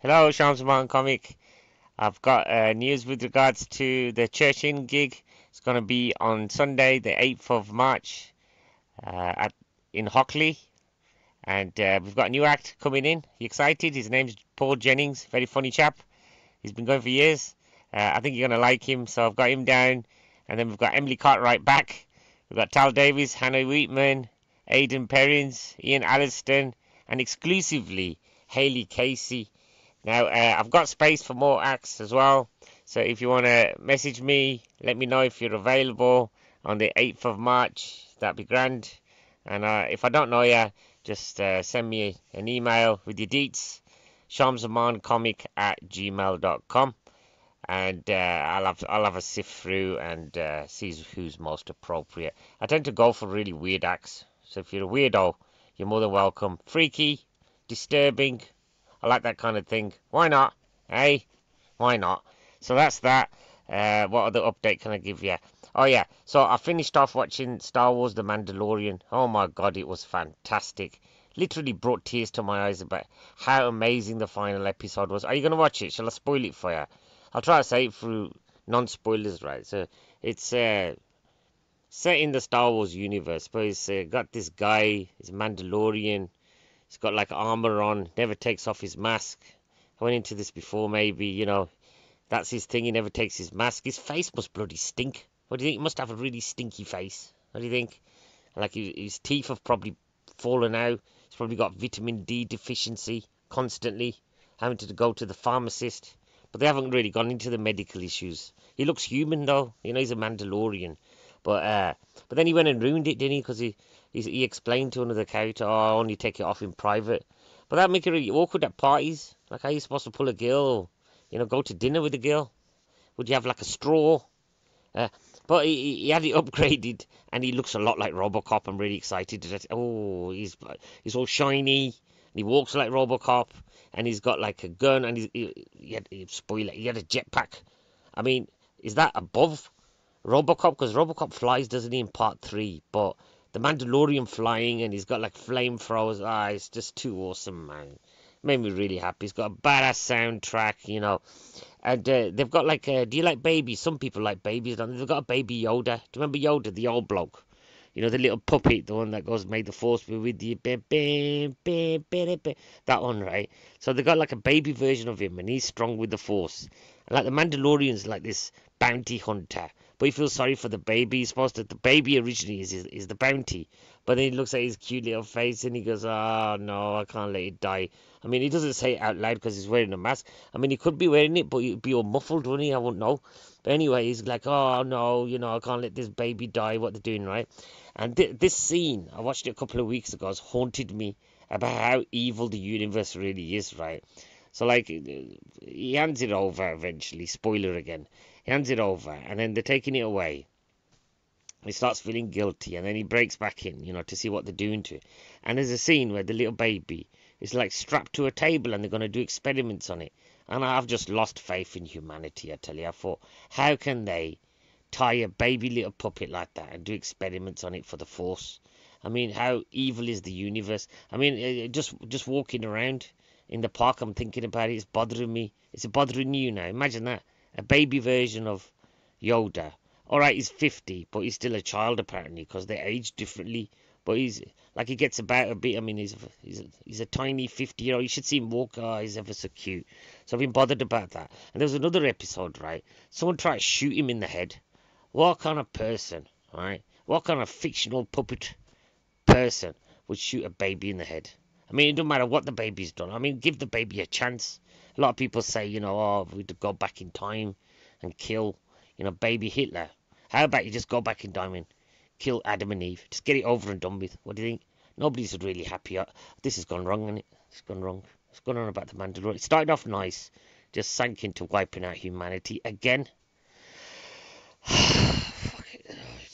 Hello, Sham Zaman Comic. I've got uh, news with regards to the Church Inn gig. It's going to be on Sunday, the 8th of March, uh, at in Hockley, and uh, we've got a new act coming in. You excited? His name's Paul Jennings. Very funny chap. He's been going for years. Uh, I think you're going to like him. So I've got him down, and then we've got Emily Cartwright back. We've got Tal Davies, Hannah Wheatman, Aidan Perrins, Ian Alliston, and exclusively Haley Casey. Now, uh, I've got space for more acts as well. So if you want to message me, let me know if you're available on the 8th of March. That'd be grand. And uh, if I don't know you, just uh, send me an email with your deets. shamsamancomic at gmail.com. And uh, I'll, have, I'll have a sift through and uh, see who's most appropriate. I tend to go for really weird acts. So if you're a weirdo, you're more than welcome. Freaky, disturbing, I like that kind of thing. Why not? Hey, why not? So that's that. Uh, what other update can I give you? Oh yeah, so I finished off watching Star Wars: The Mandalorian. Oh my god, it was fantastic. Literally brought tears to my eyes about how amazing the final episode was. Are you gonna watch it? Shall I spoil it for you? I'll try to say it through non-spoilers, right? So it's uh, set in the Star Wars universe, but it's uh, got this guy, he's Mandalorian. He's got like armor on, never takes off his mask. I went into this before, maybe, you know. That's his thing, he never takes his mask. His face must bloody stink. What do you think? He must have a really stinky face. What do you think? Like his, teeth have probably fallen out. He's probably got vitamin D deficiency constantly, having to go to the pharmacist. But they haven't really gone into the medical issues. He looks human though. You know, he's a Mandalorian. But uh, but then he went and ruined it, didn't he? Because he he, he explained to another character, oh, I only take it off in private. But that make it really awkward at parties. Like, how are you supposed to pull a girl? You know, go to dinner with a girl? Would you have like a straw? Uh, but he, he had it upgraded, and he looks a lot like Robocop. I'm really excited. Oh, he's he's all shiny, and he walks like Robocop, and he's got like a gun, and he's, he, he had spoiler, he had a jetpack. I mean, is that above Robocop? Because Robocop flies, doesn't he, in Part Three? But the Mandalorian flying and he's got like flamethrowers. Ah, it's just too awesome, man. Made me really happy. He's got a badass soundtrack, you know. And uh, they've got like, uh, do you like babies? Some people like babies. They've got a baby Yoda. Do you remember Yoda, the old bloke? You know, the little puppet, the one that goes, May the Force be with you. That one, right? So they got like a baby version of him, and he's strong with the Force. And like the Mandalorian's like this bounty hunter but he feels sorry for the baby. He's supposed to, the baby originally is, is, is the bounty. But then he looks at his cute little face and he goes, oh, no, I can't let it die. I mean, he doesn't say it out loud because he's wearing a mask. I mean, he could be wearing it, but he'd be all muffled, wouldn't he? I wouldn't know. But anyway, he's like, oh, no, you know, I can't let this baby die, what they're doing, right? And th- this scene, I watched it a couple of weeks ago, has haunted me about how evil the universe really is, right? So, like, he hands it over eventually. Spoiler again hands it over, and then they're taking it away. He starts feeling guilty, and then he breaks back in, you know, to see what they're doing to it. And there's a scene where the little baby is like strapped to a table, and they're going to do experiments on it. And I've just lost faith in humanity. I tell you, I thought, how can they tie a baby little puppet like that and do experiments on it for the Force? I mean, how evil is the universe? I mean, eh, eh, just just walking around in the park, I'm thinking about it. It's bothering me. It's bothering you now. Imagine that a baby version of Yoda. All right, he's 50, but he's still a child apparently because they age differently. But he's like he gets about a bit. I mean, he's he's a, he's a tiny 50 year old. You should see him walk. Oh, he's ever so cute. So I've been bothered about that. And there was another episode, right? Someone tried to shoot him in the head. What kind of person, right? What kind of fictional puppet person would shoot a baby in the head? I mean, it doesn't matter what the baby's done. I mean, give the baby a chance. A lot of people say, you know, oh, we'd go back in time and kill, you know, baby Hitler. How about you just go back in time and kill Adam and Eve? Just get it over and done with. What do you think? Nobody's really happy. Uh, this has gone wrong, hasn't it? It's gone wrong. It's gone on about the Mandalorian. It started off nice, just sank into wiping out humanity again.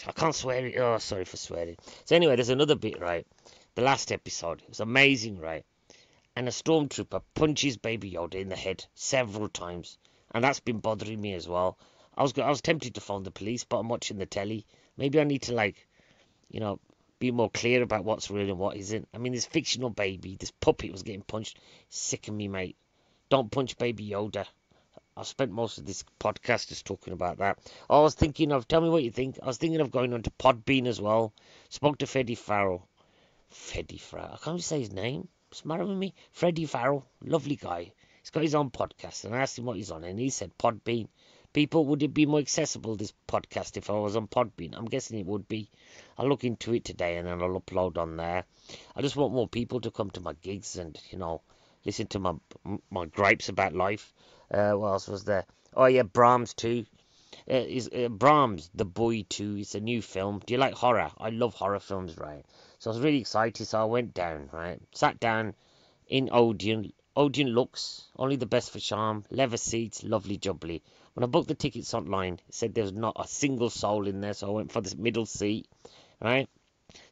I can't swear it. Oh, sorry for swearing. So anyway, there's another bit, right? The last episode. It was amazing, right? and a stormtrooper punches Baby Yoda in the head several times, and that's been bothering me as well. I was I was tempted to phone the police, but I'm watching the telly. Maybe I need to like, you know, be more clear about what's real and what isn't. I mean, this fictional baby, this puppet was getting punched. Sick of me, mate. Don't punch Baby Yoda. I've spent most of this podcast just talking about that. I was thinking of, tell me what you think. I was thinking of going on to Podbean as well. Spoke to Freddie Farrell. Freddie Farrell. I can't even say his name. What's matter with me? Freddie Farrell. Lovely guy. He's got his own podcast. And I asked him what he's on. And he said Podbean. People, would it be more accessible, this podcast, if I was on Podbean? I'm guessing it would be. I'll look into it today and then I'll upload on there. I just want more people to come to my gigs and, you know, listen to my my gripes about life. Uh, what else was there? Oh, yeah, Brahms too. Uh, is uh, Brahms, The Boy 2. It's a new film. Do you like horror? I love horror films, right? So I was really excited. So I went down, right? Sat down in Odeon. Odeon looks only the best for charm. Leather seats, lovely jubbly. When I booked the tickets online, it said there was not a single soul in there, so I went for this middle seat, right?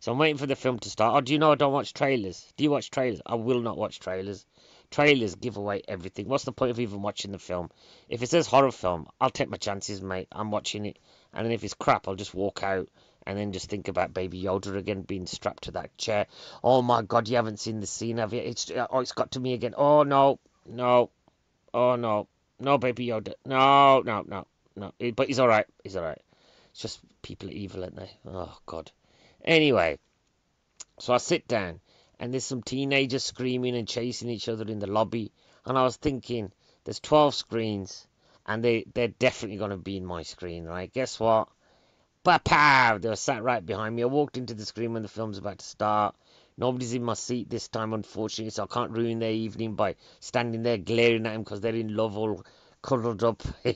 So I'm waiting for the film to start. Oh, do you know I don't watch trailers? Do you watch trailers? I will not watch trailers. Trailers give away everything. What's the point of even watching the film? If it says horror film, I'll take my chances, mate. I'm watching it. And then if it's crap, I'll just walk out and then just think about Baby Yoda again being strapped to that chair. Oh my God, you haven't seen the scene, have you? It's oh, it's got to me again. Oh no, no, oh no. No, Baby Yoda. No, no, no, no. But he's all right. He's all right. It's just people are evil, aren't they? Oh God. Anyway, so I sit down, and there's some teenagers screaming and chasing each other in the lobby, and I was thinking, there's 12 screens, and they they're definitely going to be in my screen, right? Guess what? Pow! They were sat right behind me. I walked into the screen when the film's about to start. Nobody's in my seat this time, unfortunately, so I can't ruin their evening by standing there glaring at them because they're in love all cuddled up. I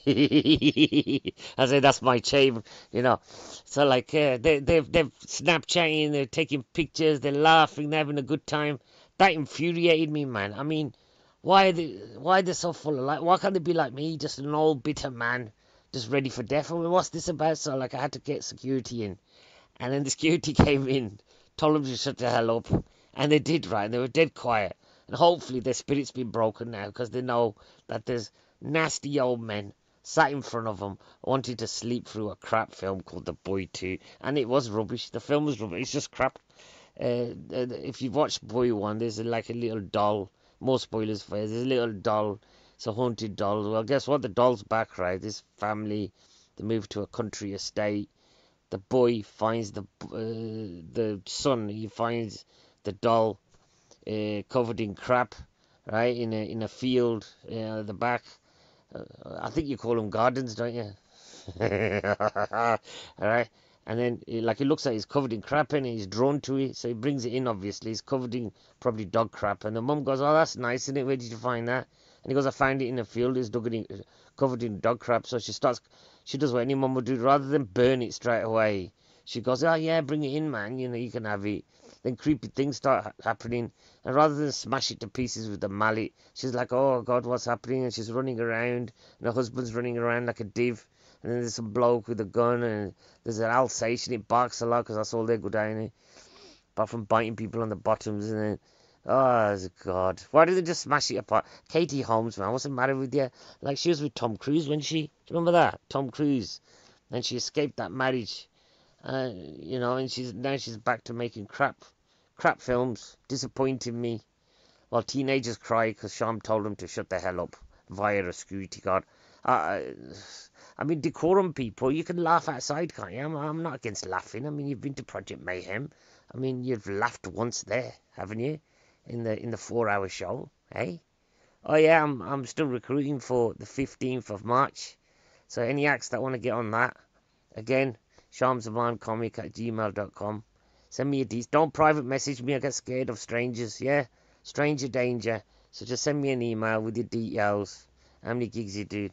say that's my shame, you know. So like uh, they they've they're Snapchatting, they're taking pictures, they're laughing, they're having a good time. That infuriated me, man. I mean, why are they why are they so full of life? Why can't they be like me, just an old bitter man, just ready for death? I mean, what's this about? So like I had to get security in, and then the security came in told them to shut the hell up. And they did, right? And they were dead quiet. And hopefully their spirit's been broken now because they know that there's nasty old men sat in front of them Wanted to sleep through a crap film called The Boy 2. And it was rubbish. The film was rubbish. It's just crap. Uh, if you've watched Boy 1, there's like a little doll. More spoilers for you. There's a little doll. It's a haunted doll. Well, guess what? The doll's back, right? This family, they moved to a country estate the boy finds the uh, the son. He finds the doll uh, covered in crap, right in a in a field uh, at the back. I think you call them gardens, don't you? All right. And then, like, he looks like he's covered in crap and he's drawn to it, so he brings it in, obviously. He's covered in probably dog crap. And the mum goes, Oh, that's nice, isn't it? Where did you find that? And he goes, I found it in a field. It's covered in dog crap. So she starts, she does what any mum would do. Rather than burn it straight away, she goes, oh, yeah, bring it in, man. You know, you can have it. Then creepy things start ha- happening. And rather than smash it to pieces with the mallet, she's like, oh, God, what's happening? And she's running around. And her husband's running around like a div. And then there's some bloke with a gun. And there's an Alsatian. It barks a lot because that's all they go down in. Apart from biting people on the bottoms. And then Oh God! Why did they just smash it apart? Katie Holmes, man, what's the matter with you? Like she was with Tom Cruise when she. Do you remember that? Tom Cruise, and she escaped that marriage, uh, you know, and she's now she's back to making crap, crap films, disappointing me. While teenagers cry because Sham told them to shut the hell up via a security guard. Uh, I mean, decorum people, you can laugh outside, can't you? I'm, I'm not against laughing. I mean, you've been to Project Mayhem. I mean, you've laughed once there, haven't you? in the in the four hour show, eh? Oh yeah, I'm I'm still recruiting for the fifteenth of March. So any acts that want to get on that, again, shamsamancomic at gmail.com. Send me a details. Don't private message me. I get scared of strangers. Yeah, stranger danger. So just send me an email with your details. How many gigs you did,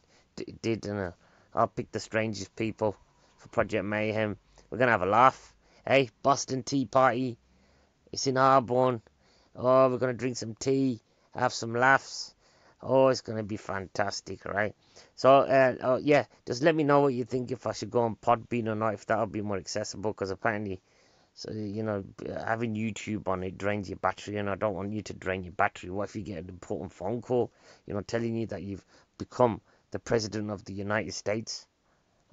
did, and uh, I'll pick the strangest people for Project Mayhem. We're gonna have a laugh. Hey, Boston Tea Party. It's in Harborne. Oh, we're going to drink some tea, have some laughs. Oh, it's going to be fantastic, right? So, uh, oh, yeah, just let me know what you think if I should go on Podbean or not, if that'll be more accessible, because apparently, so you know, having YouTube on it drains your battery, and I don't want you to drain your battery. What if you get an important phone call, you know, telling you that you've become the president of the United States?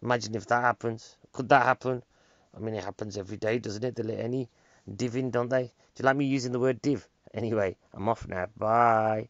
Imagine if that happens. Could that happen? I mean, it happens every day, doesn't it? They let any diving, don't they? Do you like me using the word div? Anyway, I'm off now. Bye.